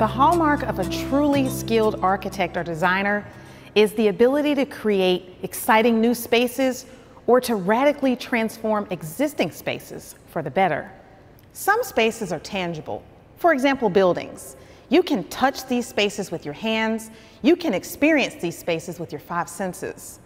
The hallmark of a truly skilled architect or designer is the ability to create exciting new spaces or to radically transform existing spaces for the better. Some spaces are tangible. For example, buildings. You can touch these spaces with your hands. You can experience these spaces with your five senses.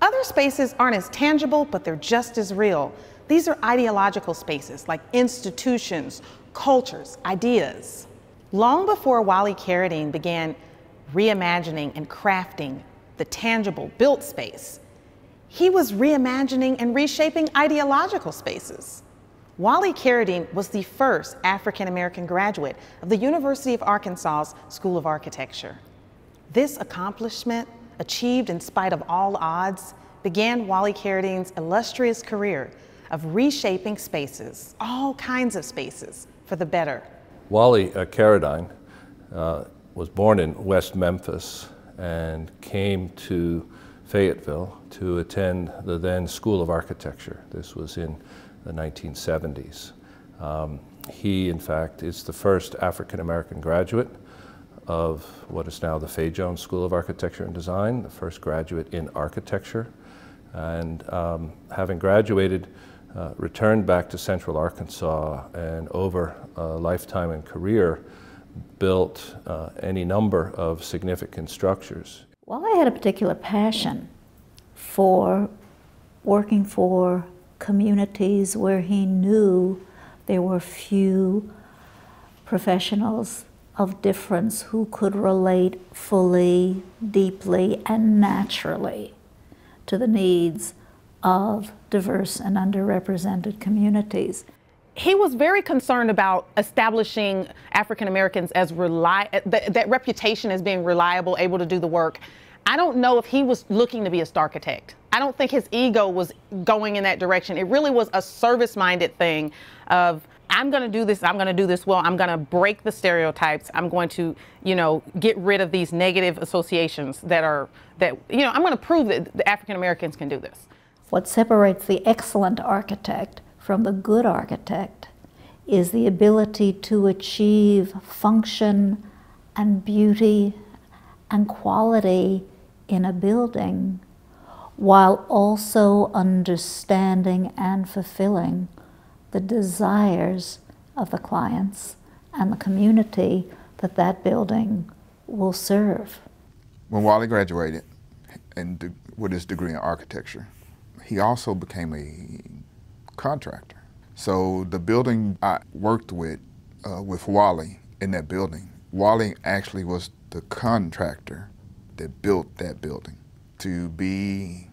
Other spaces aren't as tangible, but they're just as real. These are ideological spaces like institutions, cultures, ideas. Long before Wally Carradine began reimagining and crafting the tangible built space, he was reimagining and reshaping ideological spaces. Wally Carradine was the first African American graduate of the University of Arkansas's School of Architecture. This accomplishment, achieved in spite of all odds, began Wally Carradine's illustrious career of reshaping spaces, all kinds of spaces, for the better. Wally uh, Carradine uh, was born in West Memphis and came to Fayetteville to attend the then School of Architecture. This was in the 1970s. Um, he, in fact, is the first African American graduate of what is now the Fay Jones School of Architecture and Design, the first graduate in architecture. And um, having graduated, uh, returned back to Central Arkansas and over a lifetime and career built uh, any number of significant structures. Well, I had a particular passion for working for communities where he knew there were few professionals of difference who could relate fully, deeply, and naturally to the needs of diverse and underrepresented communities. He was very concerned about establishing African Americans as reli- that, that reputation as being reliable, able to do the work. I don't know if he was looking to be a star architect. I don't think his ego was going in that direction. It really was a service minded thing of I'm going to do this. I'm going to do this well. I'm going to break the stereotypes. I'm going to, you know, get rid of these negative associations that are that you know. I'm going to prove that African Americans can do this. What separates the excellent architect from the good architect is the ability to achieve function and beauty and quality in a building while also understanding and fulfilling the desires of the clients and the community that that building will serve. When Wally graduated and with his degree in architecture, he also became a contractor. So the building I worked with, uh, with Wally in that building, Wally actually was the contractor that built that building. To be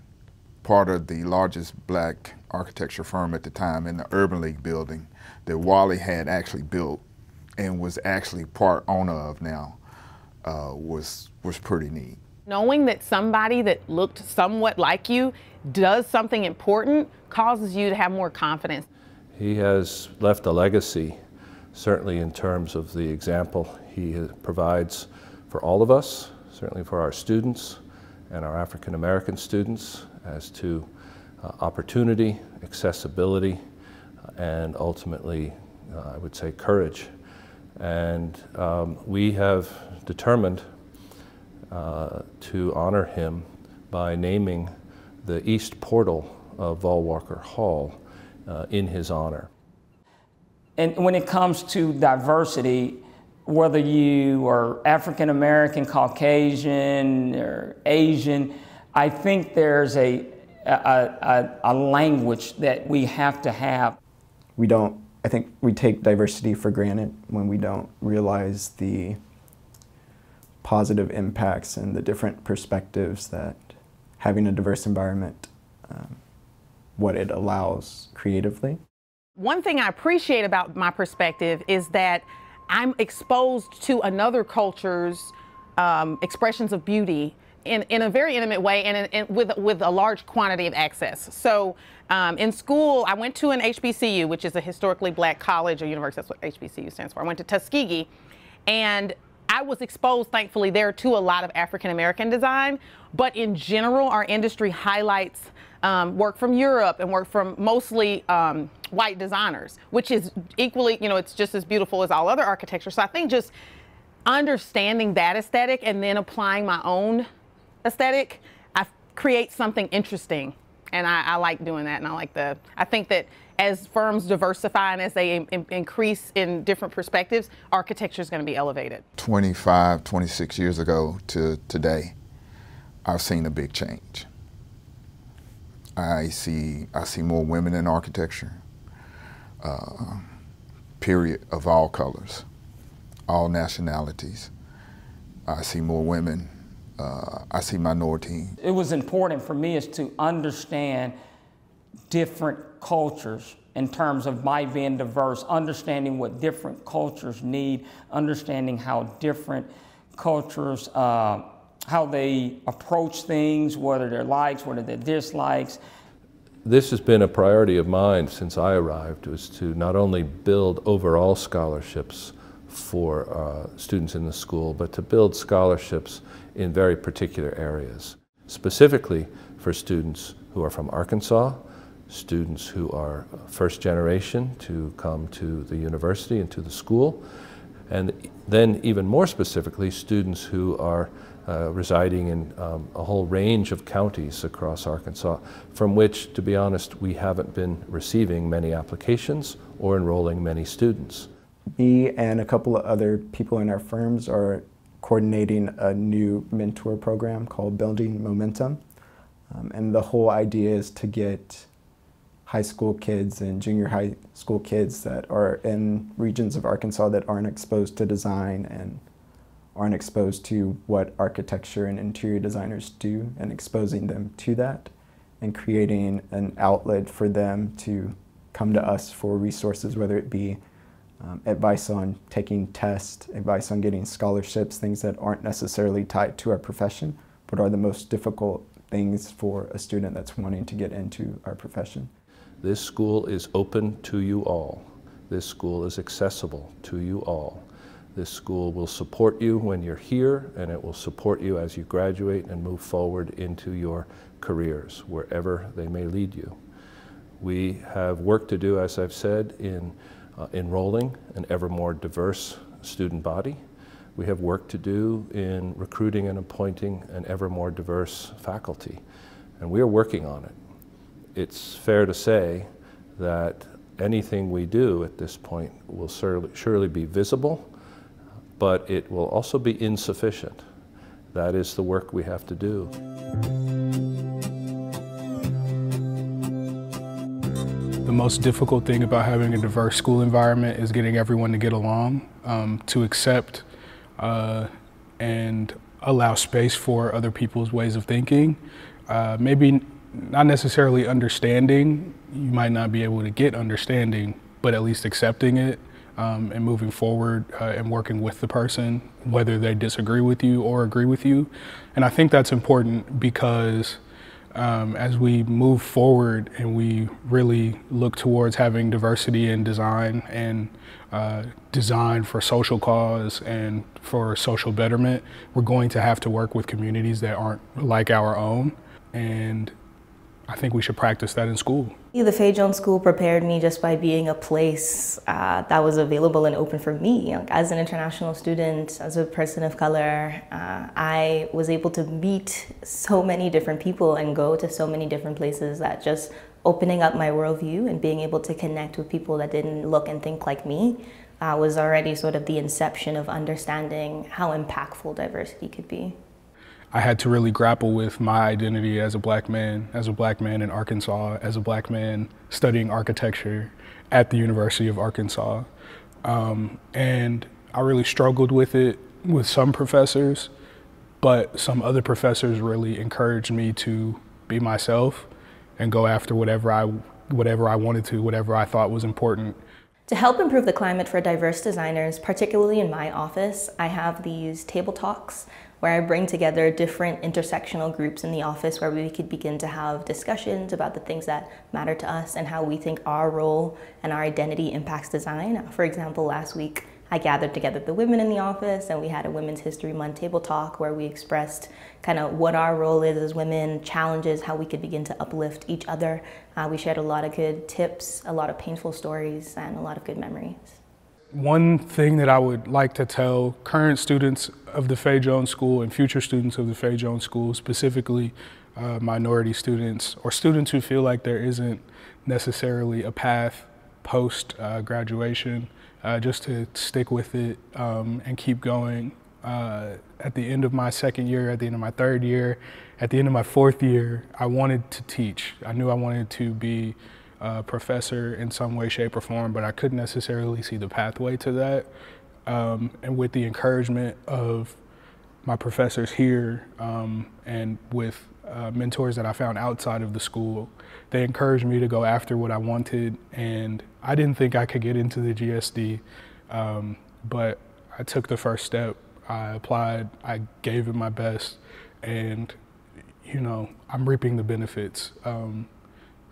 part of the largest black architecture firm at the time in the Urban League building that Wally had actually built and was actually part owner of now uh, was, was pretty neat. Knowing that somebody that looked somewhat like you does something important causes you to have more confidence. He has left a legacy, certainly in terms of the example he provides for all of us, certainly for our students and our African American students as to uh, opportunity, accessibility, uh, and ultimately, uh, I would say, courage. And um, we have determined uh, to honor him by naming the east portal of Vol Walker Hall uh, in his honor. And when it comes to diversity, whether you are African American, Caucasian, or Asian, I think there's a, a, a, a, language that we have to have. We don't, I think we take diversity for granted when we don't realize the positive impacts and the different perspectives that having a diverse environment, um, what it allows creatively. One thing I appreciate about my perspective is that I'm exposed to another culture's um, expressions of beauty in, in a very intimate way and, in, with, with a large quantity of access. So um, in school, I went to an HBCU, which is a historically black college or university, that's what HBCU stands for. I went to Tuskegee and I was exposed, thankfully, there to a lot of African American design, but in general, our industry highlights um, work from Europe and work from mostly um, white designers, which is equally, you know, it's just as beautiful as all other architecture. So I think just understanding that aesthetic and then applying my own aesthetic, I create something interesting. And I, I like doing that. And I like the, I think that as firms diversify and as they in, increase in different perspectives, architecture is going to be elevated. 25, 26 years ago to today, I've seen a big change. I see, I see more women in architecture, uh, period, of all colors, all nationalities. I see more women. Uh, I see minorities. It was important for me is to understand different cultures in terms of my being diverse, understanding what different cultures need, understanding how different cultures, uh, how they approach things, whether they're likes, whether they're dislikes. This has been a priority of mine since I arrived, was to not only build overall scholarships for uh, students in the school, but to build scholarships in very particular areas, specifically for students who are from Arkansas, students who are first generation to come to the university and to the school, and then even more specifically, students who are uh, residing in um, a whole range of counties across Arkansas, from which, to be honest, we haven't been receiving many applications or enrolling many students. Me and a couple of other people in our firms are coordinating a new mentor program called Building Momentum. Um, and the whole idea is to get high school kids and junior high school kids that are in regions of Arkansas that aren't exposed to design and aren't exposed to what architecture and interior designers do and exposing them to that and creating an outlet for them to come to us for resources, whether it be um, advice on taking tests, advice on getting scholarships, things that aren't necessarily tied to our profession, but are the most difficult things for a student that's wanting to get into our profession. This school is open to you all. This school is accessible to you all. This school will support you when you're here, and it will support you as you graduate and move forward into your careers, wherever they may lead you. We have work to do, as I've said, in uh, enrolling an ever more diverse student body. We have work to do in recruiting and appointing an ever more diverse faculty, and we are working on it it's fair to say that anything we do at this point will surely, surely be visible, but it will also be insufficient. That is the work we have to do. Most difficult thing about having a diverse school environment is getting everyone to get along, um, to accept uh, and allow space for other people's ways of thinking. Uh, maybe not necessarily understanding. You might not be able to get understanding, but at least accepting it um, and moving forward uh, and working with the person, whether they disagree with you or agree with you. And I think that's important because um, as we move forward and we really look towards having diversity in design and uh, design for social cause and for social betterment, we're going to have to work with communities that aren't like our own. And I think we should practice that in school. The Fay Jones School prepared me just by being a place uh, that was available and open for me. As an international student, as a person of color, uh, I was able to meet so many different people and go to so many different places that just opening up my worldview and being able to connect with people that didn't look and think like me uh, was already sort of the inception of understanding how impactful diversity could be. I had to really grapple with my identity as a black man, as a black man in Arkansas, as a black man studying architecture at the University of Arkansas. Um, and I really struggled with it with some professors, but some other professors really encouraged me to be myself and go after whatever I, whatever I wanted to, whatever I thought was important. To help improve the climate for diverse designers, particularly in my office, I have these table talks where I bring together different intersectional groups in the office where we could begin to have discussions about the things that matter to us and how we think our role and our identity impacts design. For example, last week I gathered together the women in the office and we had a Women's History Month table talk where we expressed kind of what our role is as women, challenges, how we could begin to uplift each other. Uh, we shared a lot of good tips, a lot of painful stories, and a lot of good memories one thing that I would like to tell current students of the Fay Jones School and future students of the Fay Jones School, specifically uh, minority students or students who feel like there isn't necessarily a path post uh, graduation, uh, just to stick with it um, and keep going. Uh, at the end of my second year, at the end of my third year, at the end of my fourth year, I wanted to teach. I knew I wanted to be a professor in some way, shape, or form, but I couldn't necessarily see the pathway to that. Um, and with the encouragement of my professors here um, and with uh, mentors that I found outside of the school, they encouraged me to go after what I wanted. And I didn't think I could get into the GSD, um, but I took the first step. I applied, I gave it my best, and you know, I'm reaping the benefits. Um,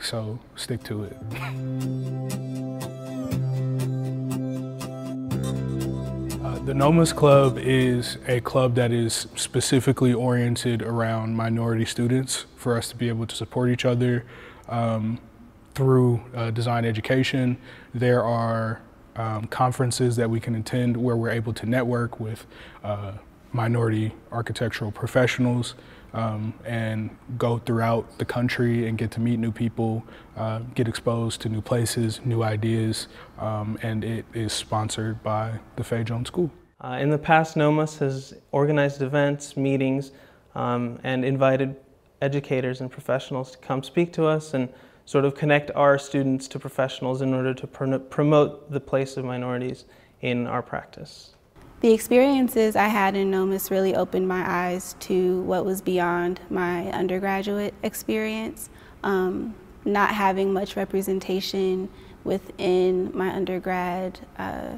so stick to it. Uh, the NOMAS Club is a club that is specifically oriented around minority students for us to be able to support each other um, through uh, design education. There are um, conferences that we can attend where we're able to network with uh, minority architectural professionals um, and go throughout the country and get to meet new people, uh, get exposed to new places, new ideas, um, and it is sponsored by the Fay Jones School. Uh, in the past, NOMAS has organized events, meetings, um, and invited educators and professionals to come speak to us and sort of connect our students to professionals in order to pr promote the place of minorities in our practice. The experiences I had in NOMAS really opened my eyes to what was beyond my undergraduate experience. Um, not having much representation within my undergrad uh,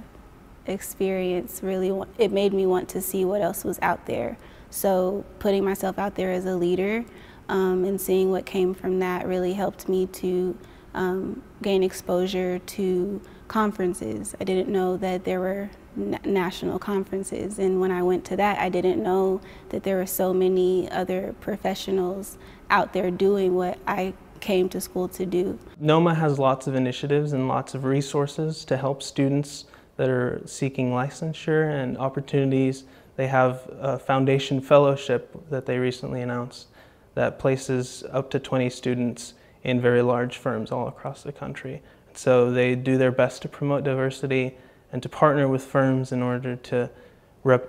experience really, it made me want to see what else was out there. So putting myself out there as a leader um, and seeing what came from that really helped me to um, gain exposure to conferences. I didn't know that there were national conferences. And when I went to that, I didn't know that there were so many other professionals out there doing what I came to school to do. NOMA has lots of initiatives and lots of resources to help students that are seeking licensure and opportunities. They have a foundation fellowship that they recently announced that places up to 20 students in very large firms all across the country. So they do their best to promote diversity and to partner with firms in order to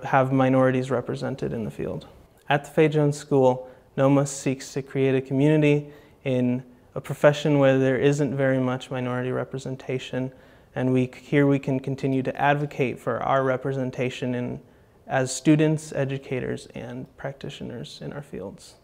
have minorities represented in the field. At the Fay Jones School, NOMAS seeks to create a community in a profession where there isn't very much minority representation and we, here we can continue to advocate for our representation in, as students, educators, and practitioners in our fields.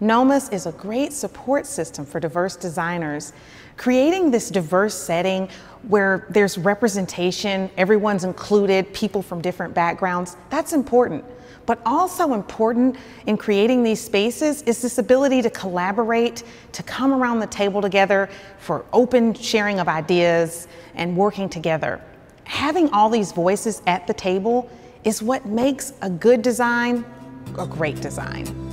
NOMAS is a great support system for diverse designers. Creating this diverse setting where there's representation, everyone's included, people from different backgrounds, that's important. But also important in creating these spaces is this ability to collaborate, to come around the table together for open sharing of ideas and working together. Having all these voices at the table is what makes a good design a great design.